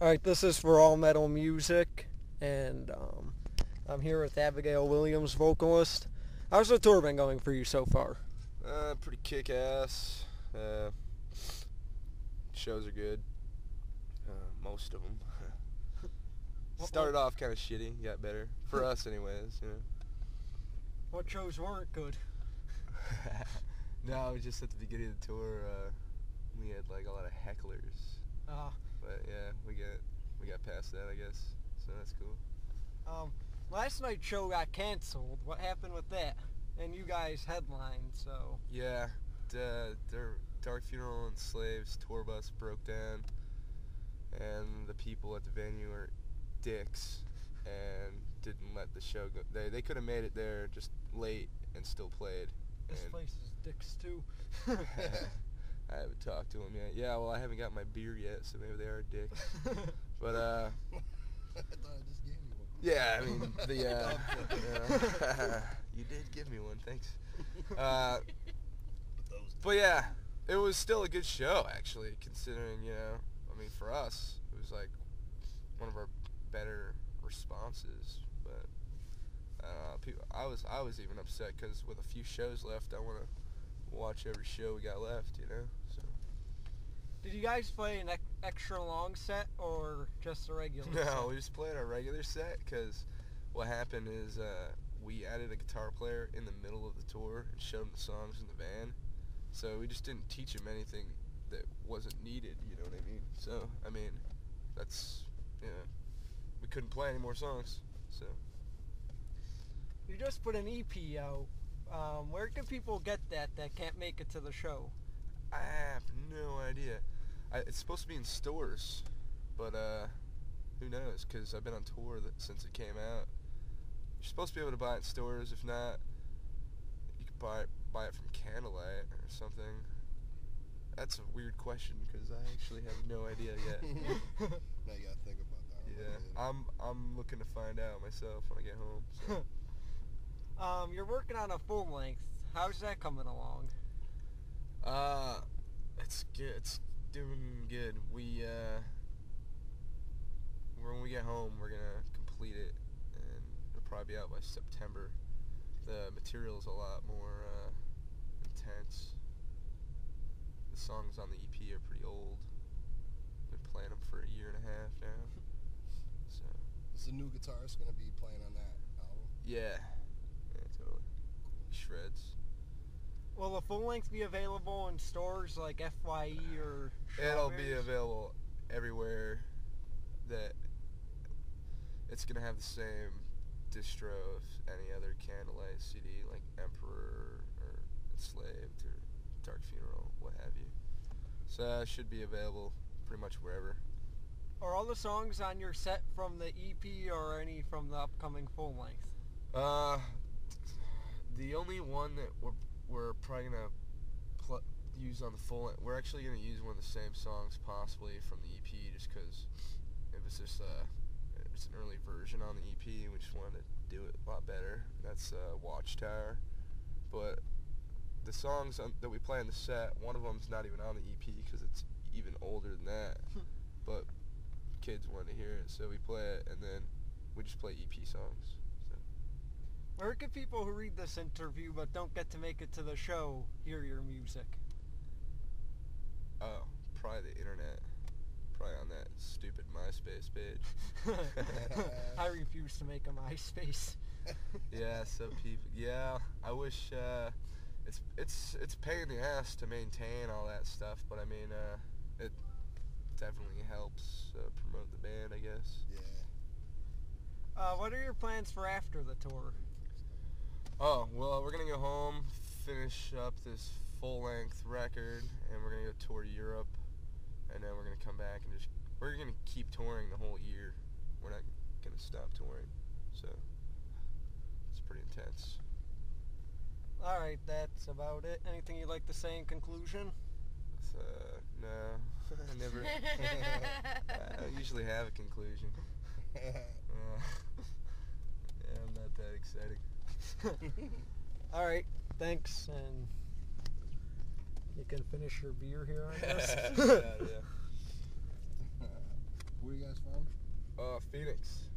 All right, this is for all metal music, and um, I'm here with Abigail Williams, vocalist. How's the tour been going for you so far? Uh, pretty kick-ass. Uh, shows are good. Uh, most of them. Started off kind of shitty, got better for us, anyways. You What shows weren't good? no, it was just at the beginning of the tour. Uh, we had like a lot of hecklers, Uh, but yeah, we got we got past that, I guess. So that's cool. um, last night's show got canceled. What happened with that? And you guys headlined, so Yeah, the, their Dark Funeral Enslaved tour bus broke down, and the people at the venue are dicks and didn't let the show go. They they could have made it there just late and still played. this place is dicks too. I haven't talked to them yet. Yeah, well, I haven't got my beer yet, so maybe they are dicks. But uh, I thought I just gave you one. yeah, I mean the uh, yeah. you did give me one, thanks. Uh, But yeah, it was still a good show actually, considering you know, I mean, for us, it was like one of our better responses. But uh, people, I was I was even upset because with a few shows left, I want to watch every show we got left. You know, so Did you guys play an extra long set or just a regular no, set? we just played our regular set because what happened is uh, we added a guitar player in the middle of the tour and showed him the songs in the van. So we just didn't teach him anything that wasn't needed. You know what I mean? So I mean, that's yeah, You know, we couldn't play any more songs. So You just put an EP out. Um, where can people get that that can't make it to the show? I have no idea. I, it's supposed to be in stores, but uh, who knows? Because I've been on tour that, since it came out. You're supposed to be able to buy it in stores. If not, you could buy it, buy it from Candlelight or something. That's a weird question because I actually have no idea yet. now you gotta think about that. yeah, man. I'm I'm looking to find out myself when I get home. So. um, you're working on a full length. How's that coming along? Uh, it's good. It's doing good. We uh, when we get home, we're gonna complete it, and it'll probably be out by September. The material's a lot more uh, intense. The songs on the EP are pretty old. Been playing them for a year and a half now. So Is the new guitarist gonna be playing on that album? yeah, yeah, Will the full length be available in stores like Fye or? It'll be available everywhere that it's gonna have the same distro of any other Candlelight CD like Emperor or Enslaved or Dark Funeral, what have you. So it should be available pretty much wherever. Are all the songs on your set from the EP or any from the upcoming full length? Uh, the only one that we're we're probably gonna pl- use on the full. We're actually gonna use one of the same songs possibly from the EP, just because it was just uh, it's an early version on the EP, and we just wanted to do it a lot better. That's uh, Watchtower, but the songs on, that we play in the set, one of them's not even on the EP because it's even older than that. but kids wanted to hear it, so we play it, and then we just play EP songs. So. Where can people who read this interview but don't get to make it to the show hear your music? Oh, probably the internet. Probably on that stupid MySpace page. I refuse to make a MySpace. yeah, so people. Yeah, I wish. Uh, it's it's it's pain in the ass to maintain all that stuff, but I mean, uh, it definitely helps uh, promote the band, I guess. Yeah. Uh, what are your plans for after the tour? Oh well, we're gonna go home, finish up this full-length record, and we're gonna go tour Europe, and then we're gonna come back and just we're gonna keep touring the whole year. We're not gonna stop touring, so it's pretty intense. All right, that's about it. Anything you'd like to say in conclusion? Uh, no, I never. I don't usually have a conclusion. Uh, yeah, I'm not that exciting. All right, thanks, and you can finish your beer here, I guess. yeah, yeah. Where you guys from? Uh, Phoenix.